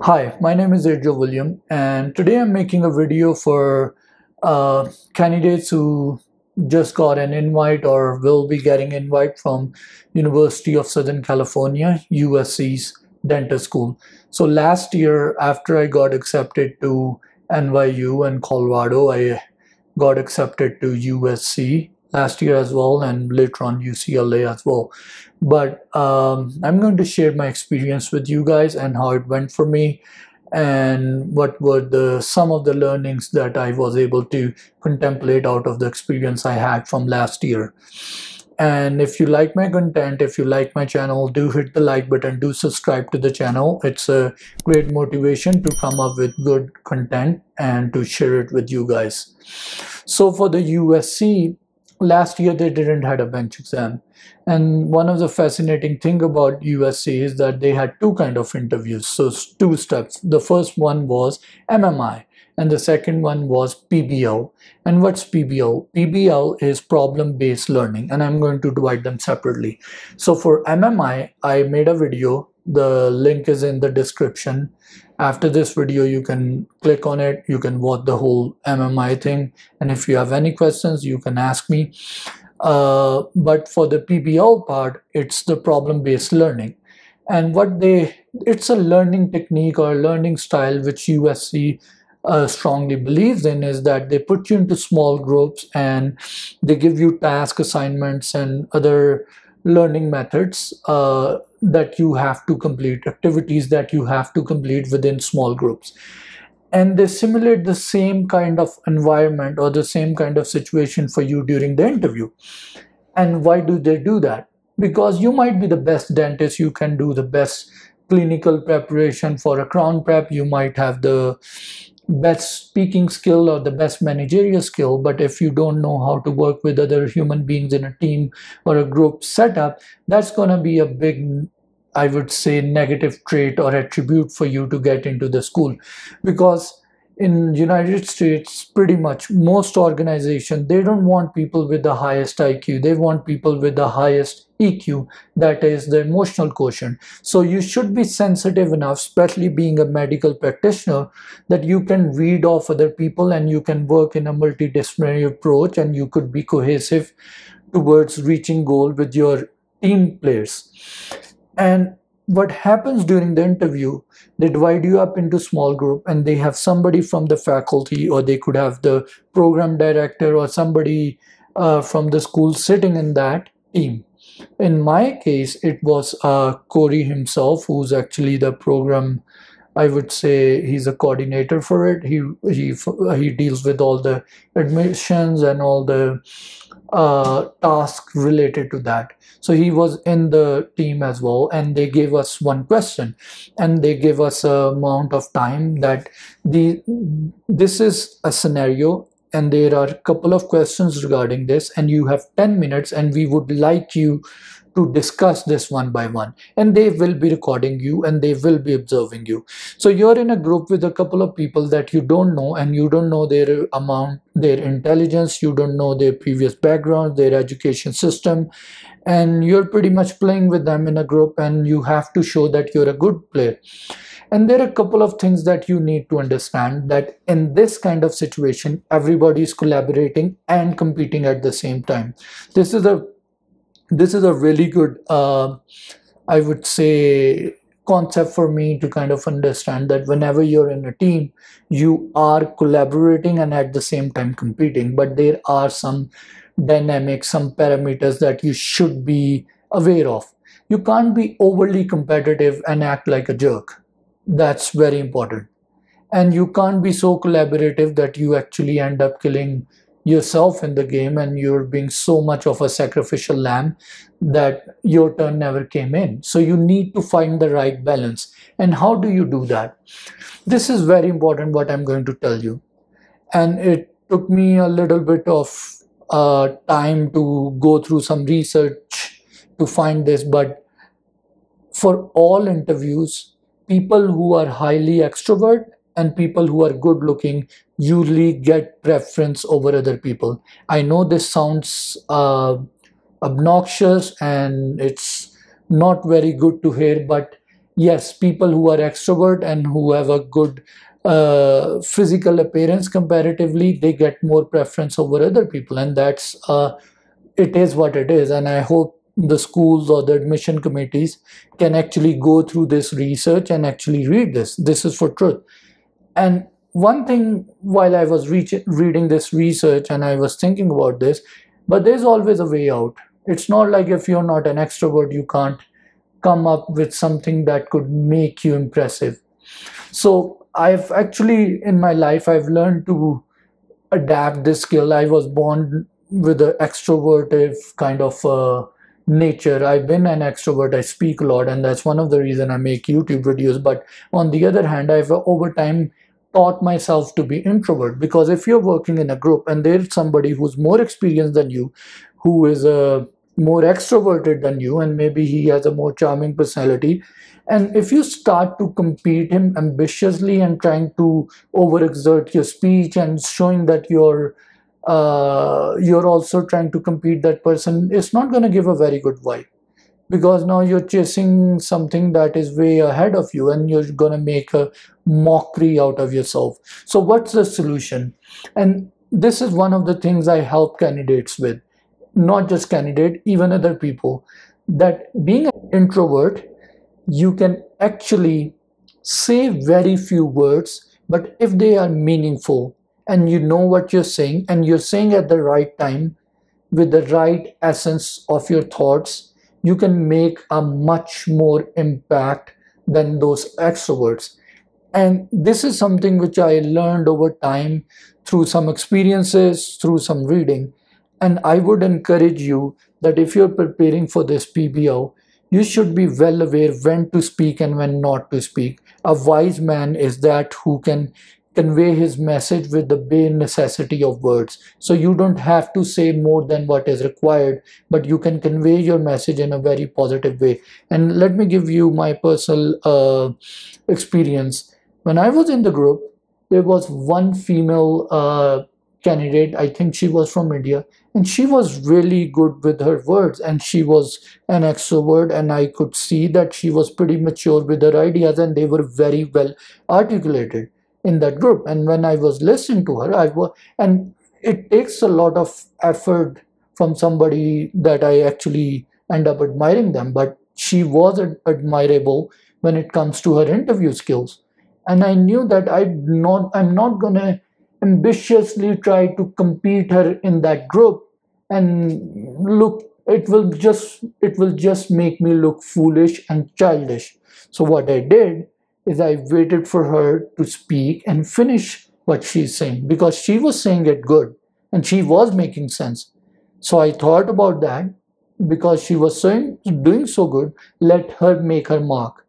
Hi, my name is Adriel William, and today I'm making a video for uh, candidates who just got an invite or will be getting invite from University of Southern California, USC's dentist school. So last year, after I got accepted to NYU and Colorado, I got accepted to USC last year as well and later on UCLA as well. But um, I'm going to share my experience with you guys and how it went for me and what were the some of the learnings that I was able to contemplate out of the experience I had from last year. And if you like my content, if you like my channel, do hit the like button, do subscribe to the channel. It's a great motivation to come up with good content and to share it with you guys. So for the USC, last year they didn't had a bench exam. And one of the fascinating thing about usc is that they had two kind of interviews. So two steps. The first one was mmi and the second one was pbl and what's pbl pbl is problem based learning and i'm going to divide them separately. So for mmi i made a video. The link is in the description after this video you can click on it. You can watch the whole mmi thing. And if you have any questions you can ask me. Uh, but for the pbl part it's the problem based learning. And what they it's a learning technique or learning style which usc uh, strongly believes in is that they put you into small groups and they give you task assignments and other learning methods uh, that you have to complete, activities that you have to complete within small groups. And they simulate the same kind of environment or the same kind of situation for you during the interview. And why do they do that? Because you might be the best dentist, you can do the best clinical preparation for a crown prep, you might have the best speaking skill or the best managerial skill but if you don't know how to work with other human beings in a team or a group setup that's going to be a big i would say negative trait or attribute for you to get into the school. Because in united states pretty much most organizations they don't want people with the highest iq they want people with the highest eq that is the emotional quotient. So you should be sensitive enough especially being a medical practitioner that you can read off other people and you can work in a multidisciplinary approach and you could be cohesive towards reaching goal with your team players and what happens during the interview they divide you up into small group and they have somebody from the faculty or they could have the program director or somebody uh, from the school sitting in that team in my case it was uh, corey himself who's actually the program I would say he's a coordinator for it. He he he deals with all the admissions and all the uh, tasks related to that. So he was in the team as well, and they gave us one question, and they gave us a amount of time that the this is a scenario, and there are a couple of questions regarding this, and you have 10 minutes, and we would like you to discuss this one by one. And they will be recording you and they will be observing you. So you're in a group with a couple of people that you don't know and you don't know their amount their intelligence you don't know their previous background their education system and you're pretty much playing with them in a group and you have to show that you're a good player. And there are a couple of things that you need to understand that in this kind of situation everybody is collaborating and competing at the same time. This is a this is a really good, uh, I would say, concept for me to kind of understand that whenever you're in a team, you are collaborating and at the same time competing, but there are some dynamics, some parameters that you should be aware of. You can't be overly competitive and act like a jerk. That's very important. And you can't be so collaborative that you actually end up killing yourself in the game and you're being so much of a sacrificial lamb that your turn never came in. So you need to find the right balance. And how do you do that? This is very important what I'm going to tell you. And it took me a little bit of uh, time to go through some research to find this. But for all interviews, people who are highly extrovert and people who are good looking usually get preference over other people. I know this sounds uh, obnoxious and it's not very good to hear, but yes people who are extrovert and who have a good uh, physical appearance comparatively they get more preference over other people. And that's uh, it is what it is. And i hope the schools or the admission committees can actually go through this research and actually read this. This is for truth and one thing while i was reading this research and i was thinking about this but there's always a way out. It's not like if you're not an extrovert you can't come up with something that could make you impressive. So i've actually in my life i've learned to adapt this skill. I was born with an extroverted kind of uh, nature. I've been an extrovert. I speak a lot and that's one of the reason i make youtube videos. But on the other hand i've over time taught myself to be introvert because if you're working in a group and there's somebody who's more experienced than you who is a uh, more extroverted than you and maybe he has a more charming personality and if you start to compete him ambitiously and trying to overexert your speech and showing that you're uh, you're also trying to compete that person it's not going to give a very good vibe. Because now you're chasing something that is way ahead of you and you're going to make a mockery out of yourself. So what's the solution? And this is one of the things i help candidates with not just candidate even other people that being an introvert you can actually say very few words but if they are meaningful and you know what you're saying and you're saying at the right time with the right essence of your thoughts you can make a much more impact than those extroverts and this is something which i learned over time through some experiences through some reading and i would encourage you that if you're preparing for this pbl you should be well aware when to speak and when not to speak a wise man is that who can convey his message with the bare necessity of words. So you don't have to say more than what is required, but you can convey your message in a very positive way. And let me give you my personal uh, experience. When I was in the group, there was one female uh, candidate, I think she was from India, and she was really good with her words and she was an extrovert and I could see that she was pretty mature with her ideas and they were very well articulated in that group. And when i was listening to her i was and it takes a lot of effort from somebody that i actually end up admiring them but she was admirable when it comes to her interview skills and i knew that i not i'm not going to ambitiously try to compete her in that group and look it will just it will just make me look foolish and childish so what i did is I waited for her to speak and finish what she's saying because she was saying it good and she was making sense. So I thought about that because she was saying doing so good, let her make her mark.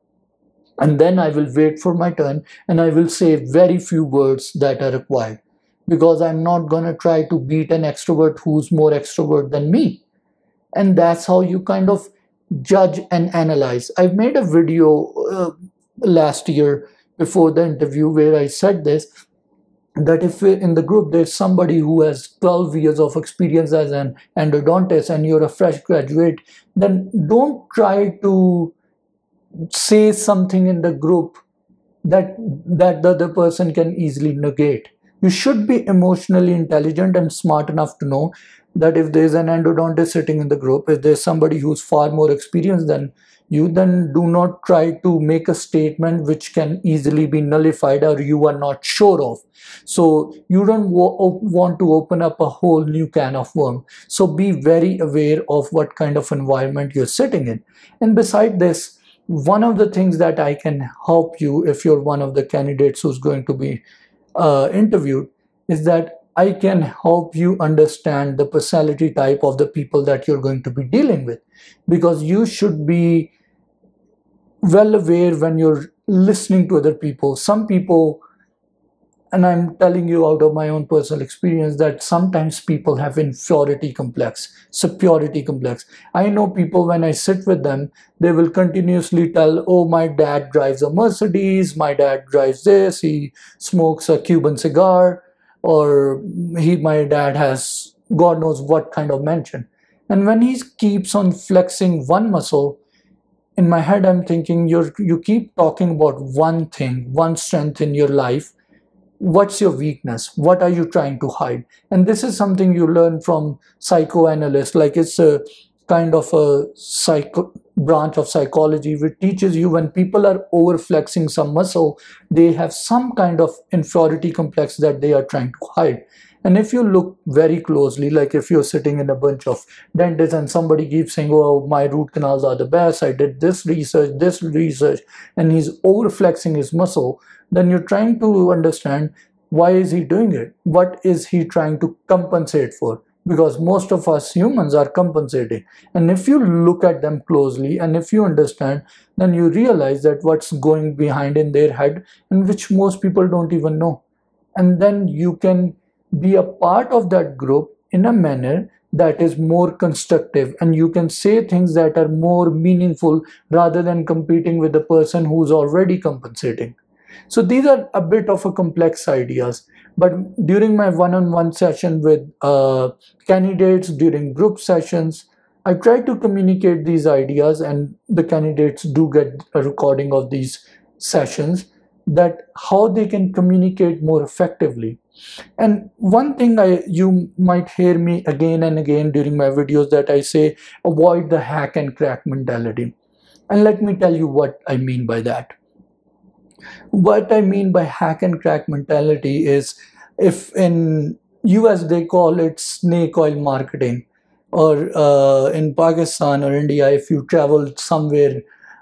And then I will wait for my turn and I will say very few words that are required because I'm not going to try to beat an extrovert who's more extrovert than me. And that's how you kind of judge and analyze. I've made a video uh, last year before the interview where I said this that if in the group there's somebody who has 12 years of experience as an endodontist and you're a fresh graduate, then don't try to say something in the group that that the other person can easily negate. You should be emotionally intelligent and smart enough to know that if there's an endodontist sitting in the group, if there's somebody who's far more experienced than you then do not try to make a statement which can easily be nullified or you are not sure of. So you don't want to open up a whole new can of worm. So be very aware of what kind of environment you're sitting in. And beside this, one of the things that I can help you if you're one of the candidates who's going to be uh, interviewed is that I can help you understand the personality type of the people that you're going to be dealing with because you should be well aware when you're listening to other people. Some people, and I'm telling you out of my own personal experience, that sometimes people have inferiority complex, superiority complex. I know people when I sit with them, they will continuously tell, oh, my dad drives a Mercedes, my dad drives this, he smokes a Cuban cigar or he my dad has god knows what kind of mansion and when he keeps on flexing one muscle in my head i'm thinking you're you keep talking about one thing one strength in your life what's your weakness? What are you trying to hide? And this is something you learn from psychoanalysts like it's a kind of a psycho branch of psychology which teaches you when people are over flexing some muscle they have some kind of inferiority complex that they are trying to hide and if you look very closely, like if you're sitting in a bunch of dentists and somebody keeps saying, oh, my root canals are the best, I did this research, this research, and he's overflexing his muscle, then you're trying to understand why is he doing it? What is he trying to compensate for? Because most of us humans are compensating. And if you look at them closely and if you understand, then you realize that what's going behind in their head and which most people don't even know. And then you can be a part of that group in a manner that is more constructive. And you can say things that are more meaningful rather than competing with the person who's already compensating. So these are a bit of a complex ideas. But during my one-on-one session with uh, candidates during group sessions i try to communicate these ideas and the candidates do get a recording of these sessions that how they can communicate more effectively. And one thing i you might hear me again and again during my videos that i say avoid the hack and crack mentality. And let me tell you what i mean by that. What i mean by hack and crack mentality is if in us they call it snake oil marketing or uh, in pakistan or india if you travel somewhere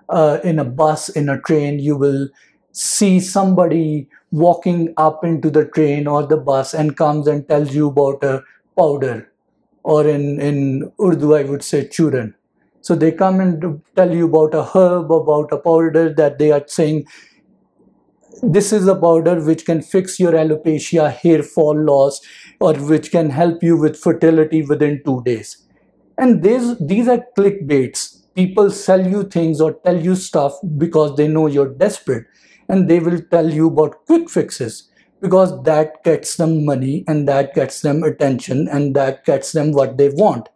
uh, in a bus in a train you will see somebody walking up into the train or the bus and comes and tells you about a powder or in, in Urdu I would say churan. So they come and tell you about a herb, about a powder that they are saying this is a powder which can fix your alopecia, hair fall loss, or which can help you with fertility within two days. And these, these are clickbaits. People sell you things or tell you stuff because they know you're desperate and they will tell you about quick fixes because that gets them money and that gets them attention and that gets them what they want.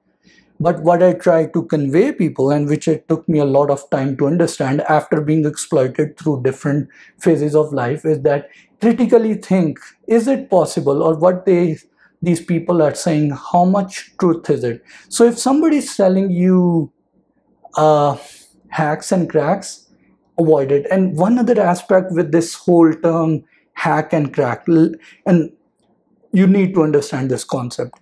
But what I try to convey people and which it took me a lot of time to understand after being exploited through different phases of life is that critically think, is it possible or what they these people are saying, how much truth is it? So if somebody is telling you uh, hacks and cracks, avoid it. And one other aspect with this whole term hack and crack, and you need to understand this concept.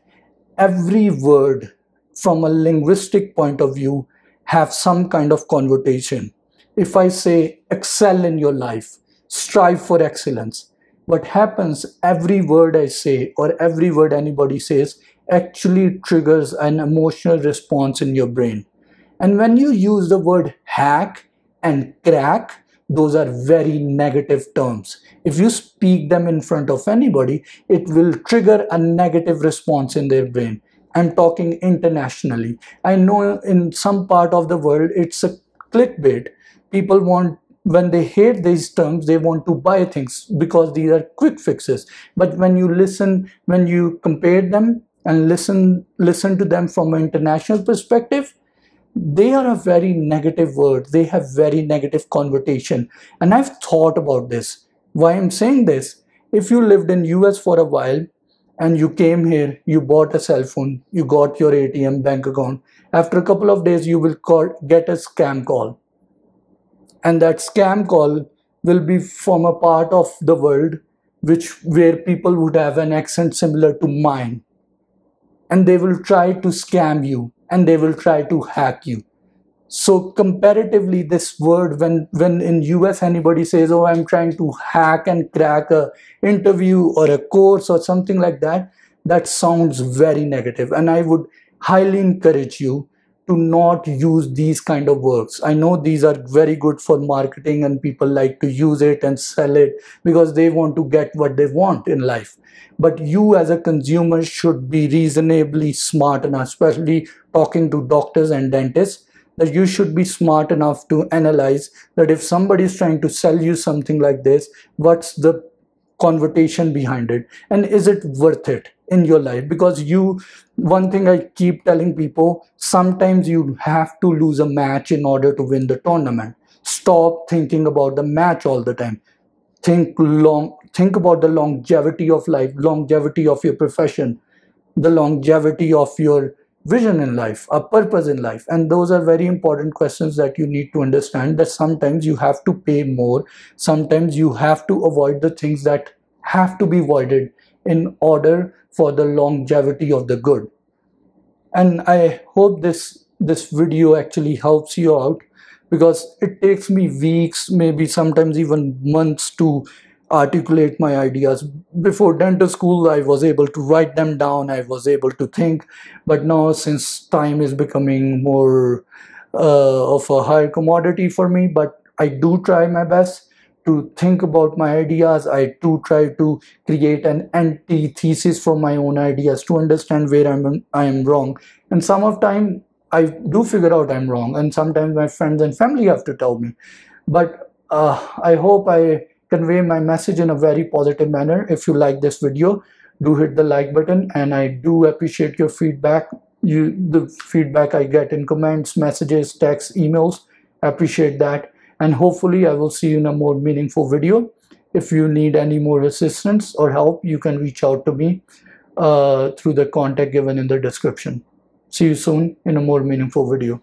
Every word from a linguistic point of view have some kind of connotation. If I say excel in your life, strive for excellence, what happens every word I say or every word anybody says actually triggers an emotional response in your brain. And when you use the word hack, and crack those are very negative terms. If you speak them in front of anybody it will trigger a negative response in their brain. I'm talking internationally. I know in some part of the world it's a clickbait. People want when they hate these terms they want to buy things because these are quick fixes. But when you listen when you compare them and listen listen to them from an international perspective they are a very negative word. They have very negative connotation. And i've thought about this. Why i'm saying this if you lived in us for a while and you came here you bought a cell phone you got your atm bank account after a couple of days you will call, get a scam call. And that scam call will be from a part of the world which where people would have an accent similar to mine. And they will try to scam you and they will try to hack you. So comparatively this word when when in us anybody says oh i'm trying to hack and crack a interview or a course or something like that that sounds very negative. And i would highly encourage you to not use these kind of words i know these are very good for marketing and people like to use it and sell it because they want to get what they want in life. But you as a consumer should be reasonably smart enough especially talking to doctors and dentists that you should be smart enough to analyze that if somebody is trying to sell you something like this what's the conversation behind it? And is it worth it in your life. Because you one thing i keep telling people sometimes you have to lose a match in order to win the tournament. Stop thinking about the match all the time. Think long think about the longevity of life longevity of your profession the longevity of your vision in life a purpose in life. And those are very important questions that you need to understand that sometimes you have to pay more. Sometimes you have to avoid the things that have to be avoided in order for the longevity of the good. And i hope this this video actually helps you out because it takes me weeks maybe sometimes even months to articulate my ideas. Before dental school i was able to write them down i was able to think but now since time is becoming more uh, of a higher commodity for me but i do try my best to think about my ideas. I do try to create an antithesis for my own ideas to understand where i'm i am wrong. And some of time i do figure out i'm wrong and sometimes my friends and family have to tell me. But uh, i hope i convey my message in a very positive manner. If you like this video do hit the like button and i do appreciate your feedback. You the feedback i get in comments messages texts emails appreciate that and hopefully I will see you in a more meaningful video. If you need any more assistance or help, you can reach out to me uh, through the contact given in the description. See you soon in a more meaningful video.